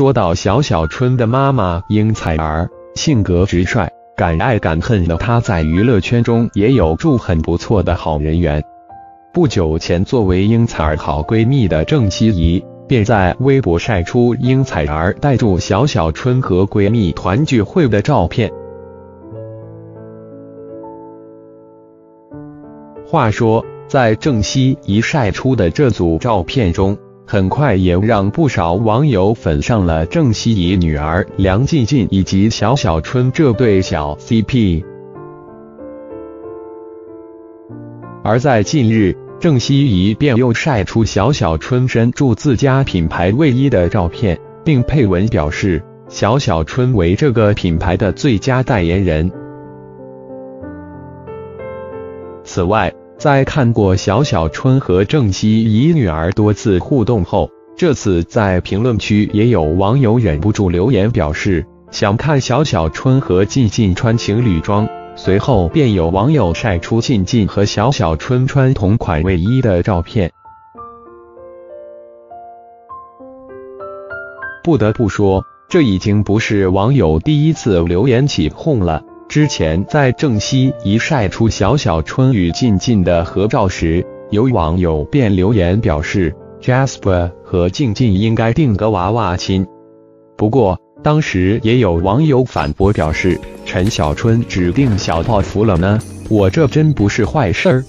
说到小小春的妈妈英采儿，性格直率，敢爱敢恨的她，在娱乐圈中也有住很不错的好人缘。不久前，作为英采儿好闺蜜的郑希怡，便在微博晒出英采儿带住小小春和闺蜜团聚会的照片。话说，在郑希怡晒出的这组照片中，很快也让不少网友粉上了郑希怡女儿梁静静以及小小春这对小 CP。而在近日，郑希怡便又晒出小小春身住自家品牌卫衣的照片，并配文表示小小春为这个品牌的最佳代言人。此外，在看过小小春和郑希怡女儿多次互动后，这次在评论区也有网友忍不住留言表示想看小小春和静静穿情侣装。随后便有网友晒出静静和小小春穿同款卫衣的照片。不得不说，这已经不是网友第一次留言起哄了。之前在郑希怡晒出小小春与静静的合照时，有网友便留言表示，Jasper 和静静应该定个娃娃亲。不过，当时也有网友反驳表示：“陈小春指定小泡芙了呢，我这真不是坏事儿。”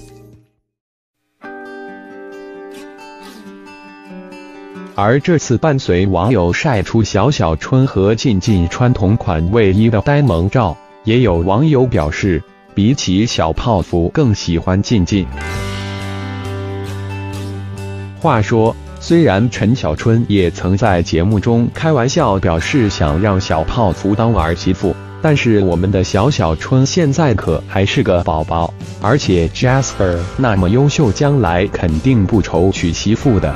而这次伴随网友晒出小小春和静静穿同款卫衣的呆萌照，也有网友表示，比起小泡芙更喜欢静静。话说。虽然陈小春也曾在节目中开玩笑表示想让小泡芙当儿媳妇，但是我们的小小春现在可还是个宝宝，而且 Jasper 那么优秀，将来肯定不愁娶媳妇的。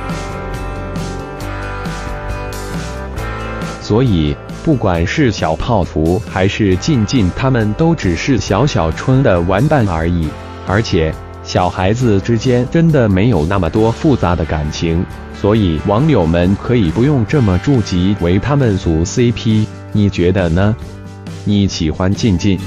所以，不管是小泡芙还是静静，他们都只是小小春的玩伴而已，而且小孩子之间真的没有那么多复杂的感情。所以网友们可以不用这么着急为他们组 CP，你觉得呢？你喜欢静静？